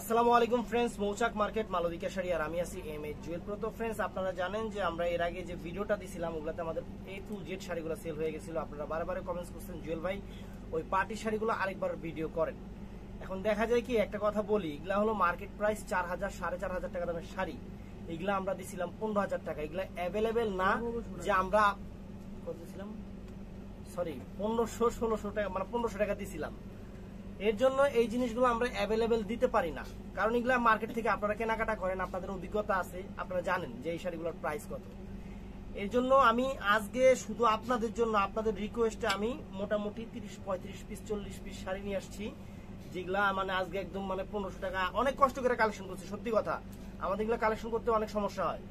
আসসালামু আলাইকুম friends Mouchak market Malavika sari আর আমি আছি এম এ জুয়েল ফ্রেন্ডস আপনারা জানেন যে আমরা এর আগে যে ভিডিওটা দিছিলাম, ওগুলাতে আমাদের এ টু জেড শাড়িগুলো সেল হয়ে গেছিল। আপনারা বারবার কমেন্টস করছেন, জুয়েল ভাই, ওই পার্টি শাড়িগুলো আরেকবার ভিডিও করেন। এখন দেখা যায় কি, একটা কথা বলি, এগুলা হলো মার্কেট প্রাইস চার হাজার, সাড়ে চার হাজার টাকা দামের শাড়ি। এগুলা আমরা দিছিলাম পনেরো হাজার টাকা। এগুলা অ্যাভেলেবেল না যে আমরা কত দিছিলাম? সরি পনেরোশো, ষোলোশো টাকা মানে পনেরোশো টাকা দিছিলাম। এর জন্য এই জিনিসগুলো আমরা অ্যাভেলেবেল দিতে পারি না। কারণ এগুলা মার্কেট থেকে আপনারা কেনাকাটা করেন, আপনাদের অভিজ্ঞতা আছে, আপনারা জানেন যে এই শাড়িগুলোর প্রাইস কত। এর জন্য আমি আজকে শুধু আপনাদের জন্য, আপনাদের রিকোয়েস্টে আমি মোটামুটি তিরিশ, পঁয়ত্রিশ পিস, চল্লিশ পিস শাড়ি নিয়ে আসছি, যেগুলা মানে আজকে একদম মানে পনেরোশো টাকা, অনেক কষ্ট করে কালেকশন করছি, সত্যি কথা। আমাদের এগুলো কালেকশন করতে অনেক সমস্যা হয়।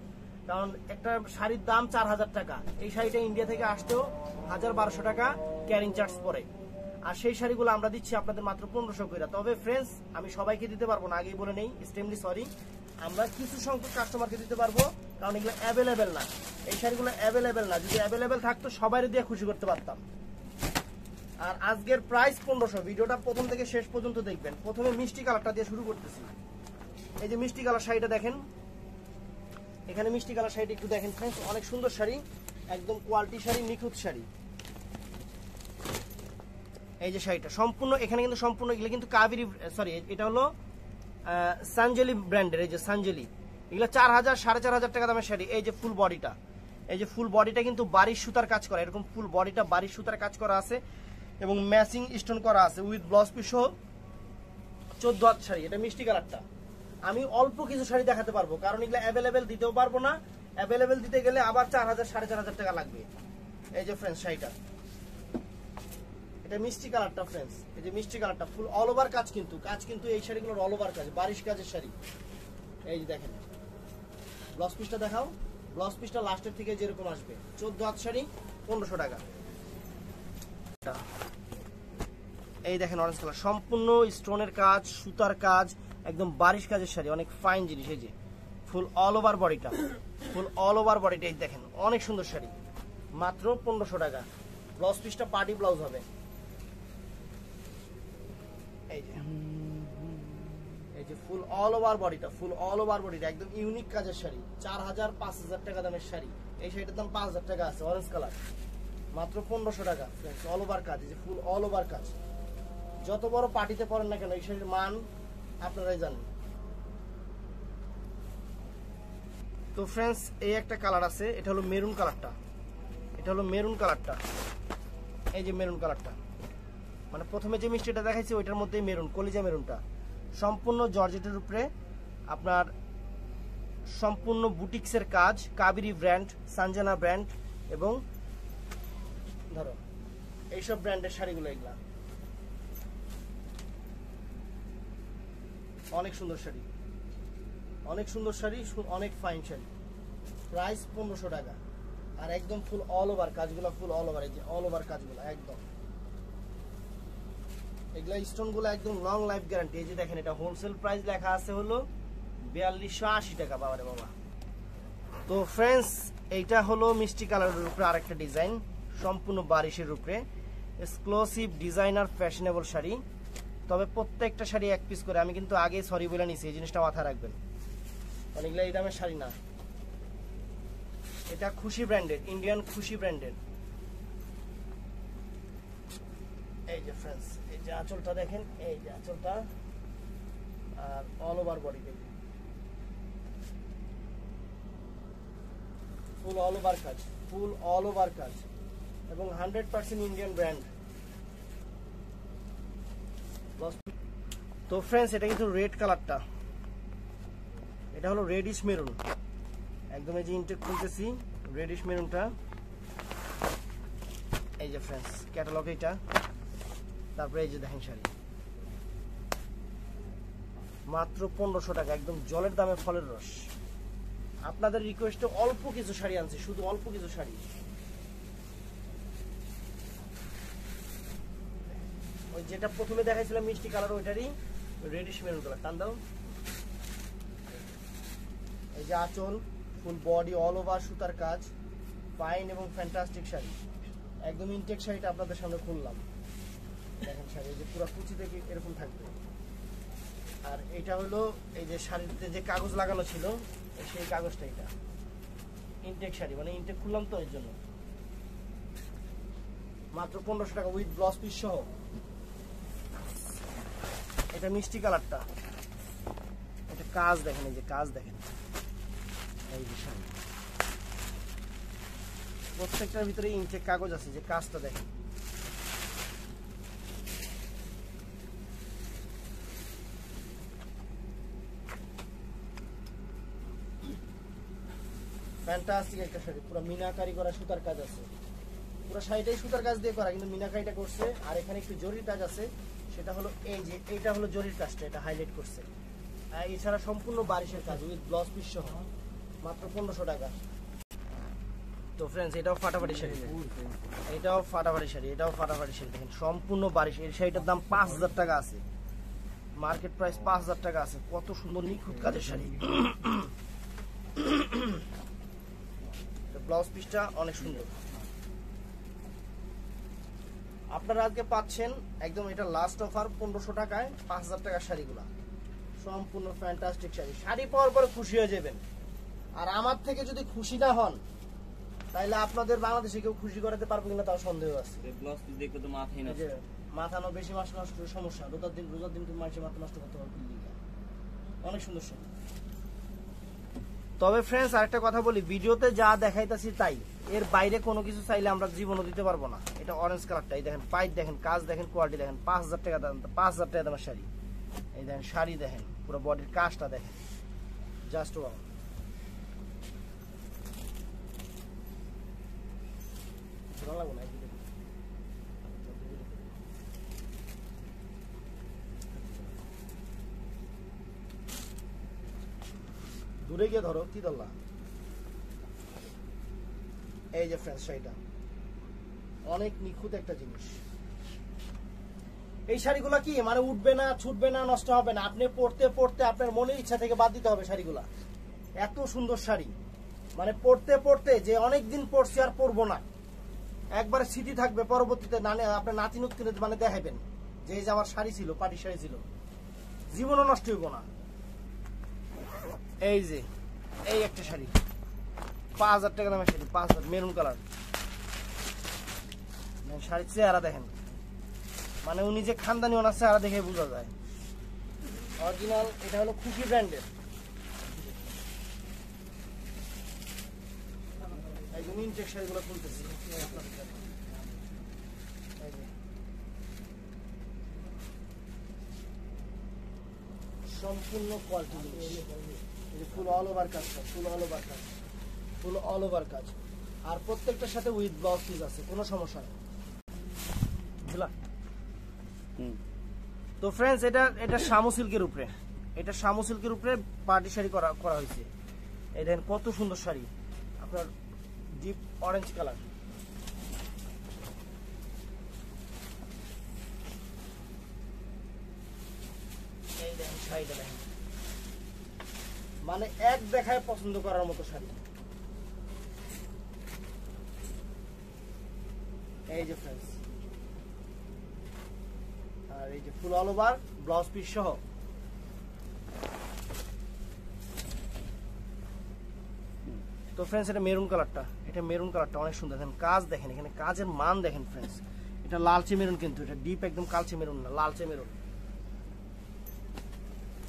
কারণ একটা শাড়ির দাম চার হাজার টাকা, এই শাড়িটা ইন্ডিয়া থেকে আসতেও হাজার বারোশো টাকা ক্যারিং চার্জ পড়ে। আর সেই শাড়িগুলো আমরা দিচ্ছি আপনাদের মাত্র পনেরোশো করে তবে ফ্রেন্ডস আমি সবাইকে দিতে পারব না, আগেই বলে নেই এক্সট্রিমলি সরি আমরা কিছু সংখ্যক কাস্টমারকে দিতে পারব, কারণ এগুলো অ্যাভেলেবেল না। এই শাড়িগুলো অ্যাভেলেবেল না। যদি অ্যাভেলেবেল থাকতো সবাই দিয়ে খুশি করতে পারতাম। আর আজকের প্রাইস পনেরোশো। ভিডিওটা প্রথম থেকে শেষ পর্যন্ত দেখবেন। প্রথমে মিষ্টি কালারটা দিয়ে শুরু করতেছি। এই যে মিষ্টি কালার শাড়িটা দেখেন। এখানে মিষ্টি কালার শাড়িটা একটু দেখেন ফ্রেন্ডস অনেক সুন্দর শাড়ি। একদম কোয়ালিটি শাড়ি, নিখুঁত শাড়ি। এই যে শাড়িটা, সম্পূর্ণ, এখানে কিন্তু সম্পূর্ণ, এগুলো কিন্তু কাবেরি সরি এটা হলো সানজেলি ব্র্যান্ডের এই যে সানজেলি এগুলো চার হাজার, সাড়ে চার হাজার টাকা দামের শাড়ি, এই যে ফুল বডিটা। এই যে ফুল বডিটা কিন্তু বাড়ির সুতার কাজ করা, এরকম ফুল বডিটা বাড়ির সুতার কাজ করা আছে, এবং ম্যাচিং স্টোন করা আছে উইথ ব্লাউজ পিস চোদ্দ হাত শাড়ি, এটা মিষ্টি কালারটা। আমি অল্প কিছু শাড়ি দেখাতে পারব, কারণ এগুলো অ্যাভেলেবেল দিতেও পারব না। অ্যাভেলেবেল দিতে গেলে আবার চার হাজার, সাড়ে চার হাজার টাকা লাগবে। এই যে ফ্রেন্ড শাড়িটা। এটা মিষ্টি কালারটা ফ্রেন্ডস এই যে মিষ্টি কালারটা ফুল অল ওভার কাজ কিন্তু কাজ কিন্তু এই শাড়িগুলোর অল ওভার কাজ, বারিশ কাজের শাড়ি। এই যে দেখেন। ব্লাউজ পিসটা দেখাও। ব্লাউজ পিসটা লাস্টের থেকে যেরকম আসবে। চোদ্দ হাত শাড়ি, পনেরোশো টাকা। এই দেখেন অরেঞ্জ কালার সম্পূর্ণ স্টোনের কাজ, সুতার কাজ, একদম বারিশ কাজের শাড়ি, অনেক ফাইন জিনিস, এই যে। ফুল অল ওভার বডিটা ফুল অল ওভার বডিটা এই দেখেন, অনেক সুন্দর শাড়ি। মাত্র পনেরোশো টাকা। ব্লাউজ পিসটা পার্টি ব্লাউজ হবে। এই যে এই যে ফুল অল ওভার বডিটা ফুল অল ওভার বডিটা একদম ইউনিক কাজের শাড়ি। চার হাজার পাঁচ হাজার টাকা দামের শাড়ি। এই শাড়িটার দাম পাঁচ হাজার টাকা আছে অরেঞ্জ কালার মাত্র পনেরোশো টাকা অল ওভার কাজ, এই যে ফুল অল ওভার কাজ। যত বড় পার্টিতে পড়েন না কেন, এই শাড়ির মান আপনারাই জানেন। তো ফ্রেন্ডস এই একটা কালার আছে, এটা হলো মেরুন কালারটা এটা হলো মেরুন কালারটা এই যে মেরুন কালারটা মানে প্রথমে যে মিষ্টিটা দেখাইছি, ওইটার মধ্যেই মেরুন, কলিজা মেরুনটা। সম্পূর্ণ জর্জেটের উপরে আপনার সম্পূর্ণ বুটিক্সের কাজ, কাবেরি ব্র্যান্ড, সানজানা ব্র্যান্ড এবং ধরো, এইসব ব্র্যান্ডের শাড়িগুলো এগুলা। অনেক সুন্দর শাড়ি। অনেক সুন্দর শাড়ি অনেক ফাইন শাড়ি। প্রাইস পনেরোশো টাকা। আর একদম ফুল অল ওভার কাজগুলো ফুল অল ওভার এই যে অল ওভার কাজগুলো, একদম। এগুলা স্টোনগুলো একদম লং লাইফ গ্যারান্টি এই যে দেখেন, এটা হোলসেল প্রাইস লেখা আছে হলো বিয়াল্লিশশো আশি টাকা, বাবারে বাবা তো ফ্রেন্ডস এইটা হলো মিষ্টি কালারের উপরে আরেকটা ডিজাইন সম্পূর্ণ বারিশের উপরে। Exclusive designer fashionable sari. তবে প্রত্যেকটা শাড়ি এক পিস করে। আমি কিন্তু আগে সরি বলে নিছি, এই জিনিসটা মাথায় রাখবেন। এগুলো এই দামের শাড়ি না। এটা খুশি ব্র্যান্ডেড ইন্ডিয়ান খুশি ব্র্যান্ডেড এই যে ফ্রেন্ডস যে আঁচলটা দেখেন, এই যে আঁচলটা, আর অল ওভার বডি দেখেন। ফুল অল ওভার কাজ ফুল অল ওভার কাজ। এবং হান্ড্রেড পার্সেন্ট ইন্ডিয়ান ব্র্যান্ড তো ফ্রেন্ডস এটা কিন্তু রেড কালারটা এটা হলো রেডিশ মেরুন একদম এই যে ইনটেক খুলতেছি রেডিশ মেরুনটা এই যে ফ্রেন্ডস ক্যাটালগ এটা তারপরে এই যে দেখেন শাড়ি। মাত্র পনেরোশো টাকা, একদম জলের দামে ফলের রস। আপনাদের রিকোয়েস্টে অল্প কিছু শাড়ি আনছি, শুধু অল্প কিছু শাড়ি। ওই যেটা প্রথমে দেখাইছিলাম মিষ্টি কালার, ওইটারই রেডিশ মেরুন কালার টান দাও। এই যে আঁচল ফুল বডি অল ওভার সুতার কাজ ফাইন এবং ফ্যান্টাস্টিক শাড়ি। একদম ইনটেক শাড়িটা আপনাদের সামনে খুললাম। দেখেন শাড়ি যে পুরো কুচি থেকে এরকম থাকবে। আর এটা হলো এই যে শাড়িতে যে কাগজ লাগানো ছিল সেই কাগজটা এটা। ইনটেক শাড়ি মানে ইনটেক খুললাম তো এর জন্য। মাত্র পনেরোশো টাকা উইথ ব্লাউজ পিস সহ। এটা মিষ্টি কালারটা। এটা কাজ দেখেন, এই যে কাজ দেখেন। এই যে শাড়ি। প্রত্যেকটার ভিতরে ইনটেক কাগজ আছে, যে কাজটা দেখেন। ফ্যান্টাস্টিক একটা শাড়ি, পুরো মিনাকারি করা সুতার কাজ আছে। পুরো শাড়িটাই সুতার কাজ দিয়ে করা, কিন্তু মিনাকারিটা করছে। আর এখানে একটু জরির কাজ আছে, সেটা হলো এই যে, এটা হলো জরির কাজটা, এটা হাইলাইট করছে। এছাড়া সম্পূর্ণ বারিশের কাজ উইথ ব্লাউজ পিস সহ, মাত্র পনেরোশো টাকা। তো ফ্রেন্ডস এটাও ফাটাফাটি শাড়ি। এটাও ফাটাফাটি শাড়ি, এটাও ফাটাফাটি শাড়ি। দেখেন, সম্পূর্ণ বারিশ, এই শাড়িটার দাম পাঁচ হাজার টাকা আছে। মার্কেট প্রাইস পাঁচ হাজার টাকা আছে। কত সুন্দর নিখুঁত কাজের শাড়ি। ব্লাউজ পিসটা অনেক সুন্দর। আপনারা আজকে পাচ্ছেন একদম এটা লাস্ট অফার পনেরোশো টাকায় পাঁচ হাজার টাকার শাড়িগুলা। সম্পূর্ণ ফ্যান্টাস্টিক শাড়ি। শাড়ি পাওয়ার পরে খুশি হয়ে যাবেন। আর আমার থেকে যদি খুশি না হন তাহলে আপনাদের বাংলাদেশে কেউ খুশি করাতে পারবে কিনা তাও সন্দেহ আছে। দেখবে তো না মাথা না বেশি মাস নষ্ট সমস্যা। রোজার দিন রোজার দিন তুমি মানুষের মাথা নষ্ট করতে পারবে। অনেক সুন্দর শাড়ি। তবে ফ্রেন্ডস আরেকটা কথা বলি, ভিডিওতে যা দেখাইতাছি তাই। এর বাইরে কোনো কিছু চাইলে আমরা জীবনও দিতে পারব না। এটা অরেঞ্জ কালারটা এই দেখেন পাইপ দেখেন, কাজ দেখেন কোয়ালিটি দেখেন, পাঁচ হাজার টাকা দাম পাঁচ হাজার টাকা দামের শাড়ি। এই দেখেন, শাড়ি দেখেন, পুরো বডির কাজটা দেখেন। জাস্ট ওয়াও না এই video টা? দূরে গিয়ে ধরো, কি ধরলা? এই যে ফ্রেন্ডস শাড়িটা। অনেক নিখুঁত একটা জিনিস। এই শাড়িগুলা কি মানে উঠবে না, ছুটবে না, নষ্ট হবে না? আপনি পড়তে পড়তে আপনার মনের ইচ্ছা থেকে বাদ দিতে হবে শাড়িগুলা। এত সুন্দর শাড়ি। মানে পড়তে পড়তে যে অনেক দিন পড়ছি আর পরবো না। একবার স্মৃতি থাকবে, পরবর্তীতে নানে, আপনার নাতি নুতকিনে মানে দেখাবেন। যে আমার শাড়ি ছিল পাটি শাড়ি ছিল। জীবনও নষ্ট হইব না। এই যে, এই একটা শাড়ি। পাঁচ হাজার টাকা দামের শাড়ি, পাঁচ হাজার, মেরুন কালার। শাড়ির চেহারা দেখেন। মানে উনি যে খানদানি ওনার চেহারা দেখে বোঝা যায়। অরিজিনাল এটা হলো খুশি ব্র্যান্ডের। শাড়িগুলো সম্পূর্ণ কোয়ালিটি ফুল অল ওভার কাজটা ফুল অল ওভার কাজ ফুল অল ওভার কাজ। আর প্রত্যেকটার সাথে উইথ ব্লাউজ পিস আছে কোনো সমস্যা নেই। বুঝলা? তো ফ্রেন্ডস এটা এটা শামু সিল্কের উপরে। এটা শামু সিল্কের উপরে পার্টি শাড়ি করা করা হয়েছে। এই দেখেন কত সুন্দর শাড়ি। আপনার ডিপ অরেঞ্জ কালার এই দেখেন শাড়িটা দেখেন মানে এক দেখায় পছন্দ করার মতো শাড়ি। এই যে ফ্রেন্ডস আর এই যে full all over blouse piece সহ। তো ফ্রেন্ডস এটা মেরুন কালারটা এটা মেরুন কালারটা অনেক সুন্দর। দেখেন, কাজ দেখেন, এখানে কাজের মান দেখেন ফ্রেন্ডস এটা লালচে মেরুন কিন্তু, এটা ডিপ একদম কালচে মেরুন না, লালচে মেরুন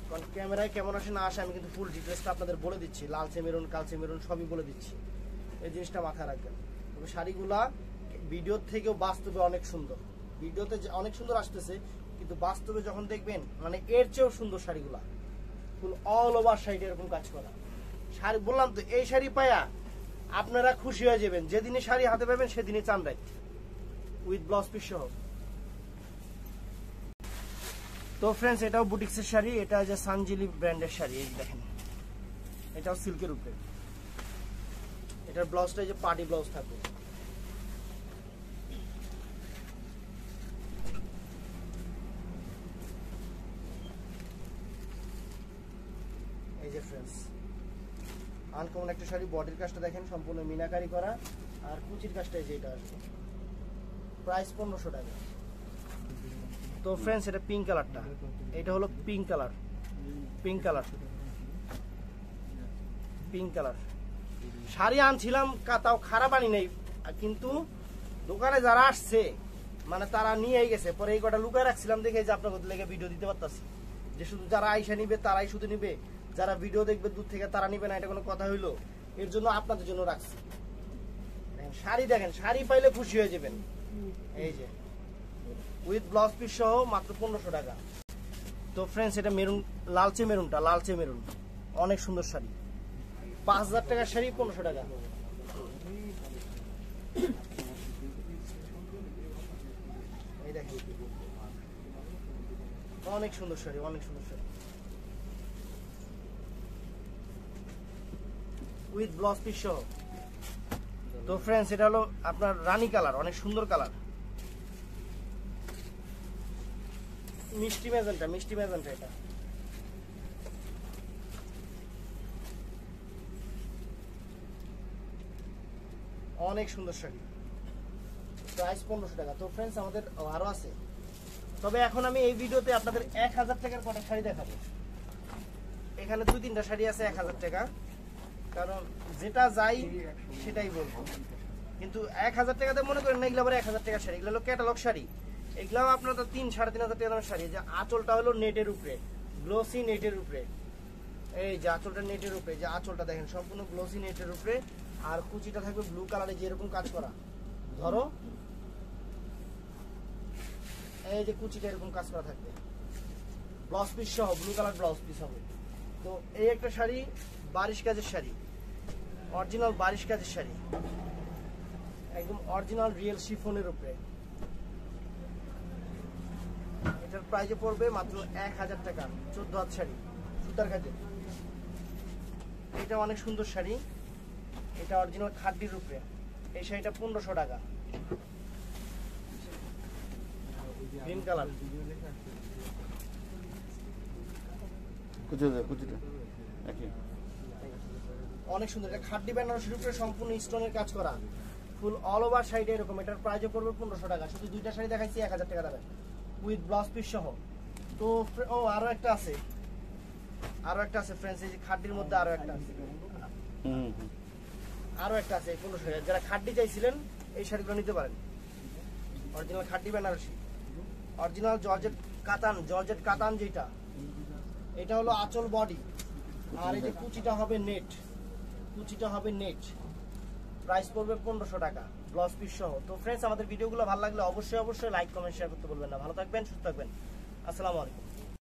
কারণ ক্যামেরায় কেমন আসে না আসে, আমি কিন্তু ফুল ডিটেলসটা আপনাদের বলে দিচ্ছি। লালচে মেরুন কালচে মেরুন সবই বলে দিচ্ছি। এই জিনিসটা মাথায় রাখবেন। তবে শাড়িগুলা ভিডিওর থেকেও বাস্তবে অনেক সুন্দর। ভিডিওতে অনেক সুন্দর আসতেছে, কিন্তু বাস্তবে যখন দেখবেন মানে এর চেয়েও সুন্দর শাড়িগুলা। ফুল অল ওভার শাড়িটা এরকম কাজ করা। শাড়ি বললাম তো, এই শাড়ি পায়া আপনারা খুশি হয়ে যাবেন। যেদিনই শাড়ি হাতে পাবেন, সেদিনই চান রাইট উইথ ব্লাউজ পিস সহ। তো ফ্রেন্ডস এটাও বুটিক্সের শাড়ি, এটা যে সানজিলি ব্র্যান্ডের শাড়ি দেখেন। এটাও সিল্কের উপরে। এটার ব্লাউজটা যে পার্টি ব্লাউজ থাকবে। এই যে আনকমন একটা শাড়ি বডির কাজটা দেখেন, সম্পূর্ণ মিনাকারি করা। আর কুচির কাজটা যে এটা আসবে। প্রাইস পনেরোশো টাকা। তো ফ্রেন্ডস এটা পিঙ্ক কালারটা এটা হলো pink colour pink colour pink colour sari আনছিলাম, কাতাও খারাপ আনি নেই, কিন্তু দোকানে যারা আসছে মানে তারা নিয়ে গেছে। পরে এই কটা লুকায় রাখছিলাম দেখে যে আপনার লেগে ভিডিও দিতে পারতাছি। যে শুধু যারা আইসা নিবে, তারাই শুধু নিবে। যারা ভিডিও দেখবে দূর থেকে, তারা নিবে না, এটা কোনো কথা হইল। এর জন্য আপনাদের জন্য রাখছি। শাড়ি দেখেন, শাড়ি পাইলে খুশি হয়ে যাবেন। এই যে। উইথ ব্লাউজ পিস সহ মাত্র পনেরোশো টাকা। তো ফ্রেন্ডস এটা মেরুন, লালচে মেরুনটা, লালচে মেরুন। অনেক সুন্দর শাড়ি। পাঁচ হাজার টাকার শাড়ি, পনেরোশো টাকা। অনেক সুন্দর শাড়ি, অনেক সুন্দর শাড়ি। উইথ ব্লাউজ পিস সহ। তো ফ্রেন্ডস এটা হলো আপনার রানী কালার, অনেক সুন্দর কালার। মিষ্টি মেজেন্টা মিষ্টি মেজেন্টা এটা। অনেক সুন্দর শাড়ি। প্রাইস পনেরোশো টাকা। তো ফ্রেন্ডস আমাদের আরও আছে। তবে এখন আমি এই ভিডিওতে আপনাদের এক হাজার টাকার কটা শাড়ি দেখাবো। এখানে দুই তিনটা শাড়ি আছে এক হাজার টাকা। কারণ যেটা যাই, সেটাই বলব। কিন্তু এক হাজার টাকাতে মনে করেন না, এগুলো আবার এক হাজার টাকার শাড়ি। এগুলো ক্যাটালগ শাড়ি। এগুলো আপনার তিন, সাড়ে তিন হাজার টাকা শাড়ি। যে আঁচলটা হলো নেটের উপরে গ্লোসি নেটের উপরে। এই যে আঁচলটা নেটের উপরে যে আঁচলটা দেখেন, সম্পূর্ণ গ্লোসি নেটের উপরে। আর কুচিটা থাকবে ব্লু কালারে যেরকম কাজ করা। ধরো, এই যে কুচিটা এরকম কাজ করা থাকবে। ব্লাউজ পিস সহ ব্লু কালার ব্লাউজ পিস হবে। তো এই একটা শাড়ি বারিশ কাজের শাড়ি। অরিজিনাল বারিশ কাজের শাড়ি। একদম অরিজিনাল রিয়েল শিফনের উপরে। এটার প্রাইজে পড়বে মাত্র এক হাজার টাকা চোদ্দ হাত শাড়ি সুতার কাজে এটা অনেক সুন্দর শাড়ি। এটা অরিজিনাল খাড্ডির উপরে। এই শাড়িটা পনেরোশো টাকা। গ্রিন কালার অনেক সুন্দর। এটা খাড্ডি বেনারসির উপরে সম্পূর্ণ স্টোনের কাজ করা। ফুল অল ওভার সাইড এরকম। এটার প্রাইসও পড়বে পনেরোশো টাকা। শুধু দুইটা শাড়ি দেখাইছি এক হাজার টাকা দেবে উইথ ব্লাউজ পিস সহ। তো ও আরও একটা আছে। আরও একটা আছে ফ্রেন্ডস এই যে খাড্ডির মধ্যে আরও একটা আছে। আরও একটা আছে পনেরোশো টাকা। যারা খাড্ডি চাইছিলেন এই শাড়িগুলো নিতে পারেন। অরিজিনাল খাড্ডি বেনারসি। অরিজিনাল জর্জেট কাতান জর্জেট কাতান যেটা। এটা হলো আঁচল বডি আর এই যে কুচিটা হবে নেট কুচিটা হবে নেট প্রাইস পড়বে পনেরোশো টাকা ব্লাউজ পিস সহ। তো ফ্রেন্ডস আমাদের ভিডিওগুলো ভালো লাগলে অবশ্যই অবশ্যই লাইক কমেন্ট শেয়ার করতে বলবেন না। ভালো থাকবেন, সুস্থ থাকবেন। আসসালামু আলাইকুম।